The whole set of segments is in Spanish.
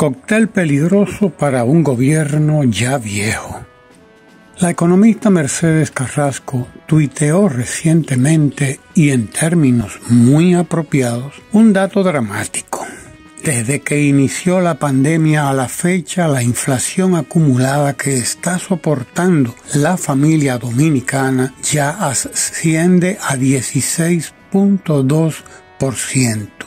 Cóctel peligroso para un gobierno ya viejo. La economista Mercedes Carrasco tuiteó recientemente y en términos muy apropiados un dato dramático. Desde que inició la pandemia a la fecha, la inflación acumulada que está soportando la familia dominicana ya asciende a 16.2%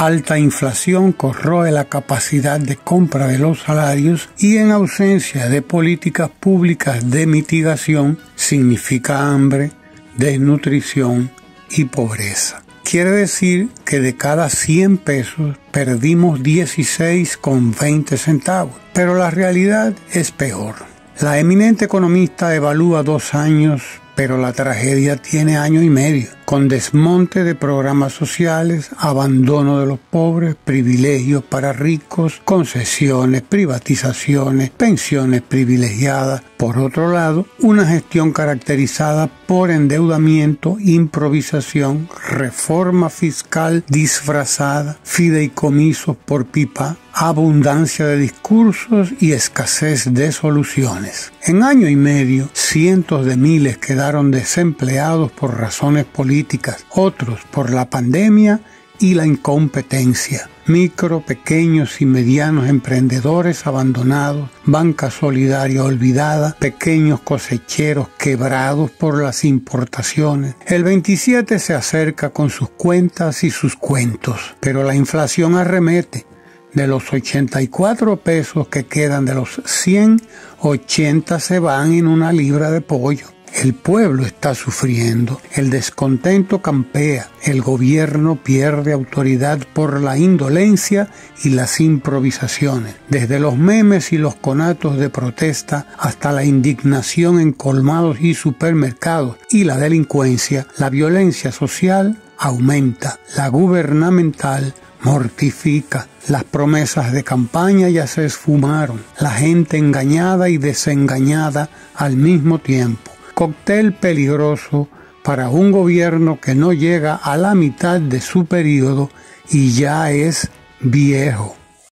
alta inflación corroe la capacidad de compra de los salarios y en ausencia de políticas públicas de mitigación significa hambre, desnutrición y pobreza. Quiere decir que de cada 100 pesos perdimos 16 con 20 centavos, pero la realidad es peor. La eminente economista evalúa dos años, pero la tragedia tiene año y medio con desmonte de programas sociales, abandono de los pobres, privilegios para ricos, concesiones, privatizaciones, pensiones privilegiadas. Por otro lado, una gestión caracterizada por endeudamiento, improvisación, reforma fiscal disfrazada, fideicomisos por pipa, abundancia de discursos y escasez de soluciones. En año y medio, cientos de miles quedaron desempleados por razones políticas otros por la pandemia y la incompetencia. Micro, pequeños y medianos emprendedores abandonados, banca solidaria olvidada, pequeños cosecheros quebrados por las importaciones. El 27 se acerca con sus cuentas y sus cuentos, pero la inflación arremete. De los 84 pesos que quedan de los 100, 80 se van en una libra de pollo. El pueblo está sufriendo, el descontento campea, el gobierno pierde autoridad por la indolencia y las improvisaciones. Desde los memes y los conatos de protesta hasta la indignación en colmados y supermercados y la delincuencia, la violencia social aumenta, la gubernamental mortifica. Las promesas de campaña ya se esfumaron, la gente engañada y desengañada al mismo tiempo cóctel peligroso para un gobierno que no llega a la mitad de su periodo y ya es viejo.